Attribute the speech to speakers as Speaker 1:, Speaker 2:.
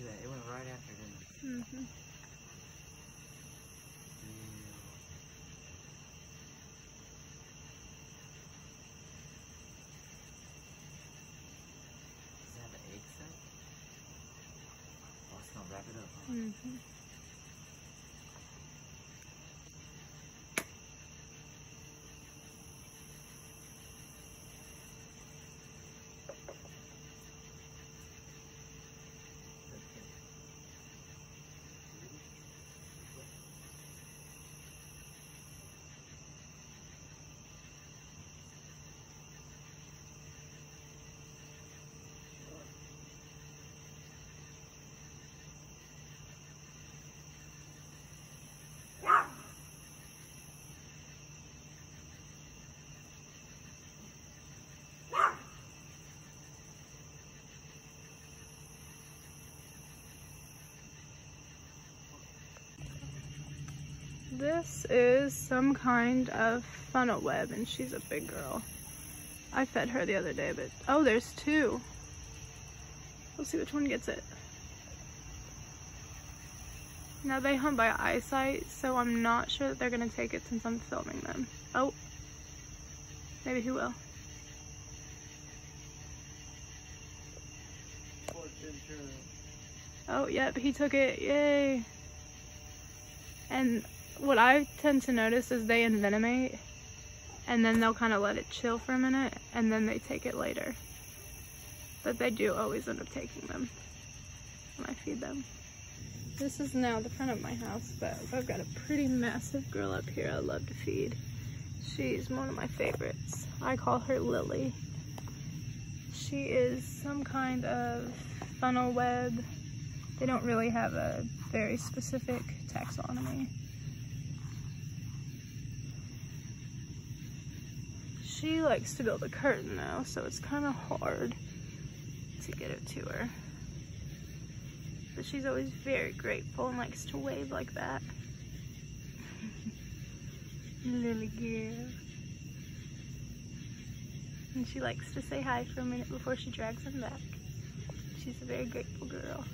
Speaker 1: At that. It went right after?
Speaker 2: Mm-hmm.
Speaker 1: Ew. Does it have an egg sac? Oh, it's gonna wrap it up. huh?
Speaker 2: Mm-hmm. This is some kind of funnel web and she's a big girl. I fed her the other day, but oh, there's two. We'll see which one gets it. Now they hunt by eyesight, so I'm not sure that they're gonna take it since I'm filming them. Oh, maybe he will. Oh, yep, he took it. Yay. And what I tend to notice is they envenomate and then they'll kind of let it chill for a minute and then they take it later. But they do always end up taking them when I feed them. This is now the front of my house, but I've got a pretty massive girl up here I love to feed. She's one of my favorites. I call her Lily. She is some kind of funnel web. They don't really have a very specific taxonomy. She likes to build a curtain though, so it's kind of hard to get it to her. But she's always very grateful and likes to wave like that. Lily girl. And she likes to say hi for a minute before she drags him back. She's a very grateful girl.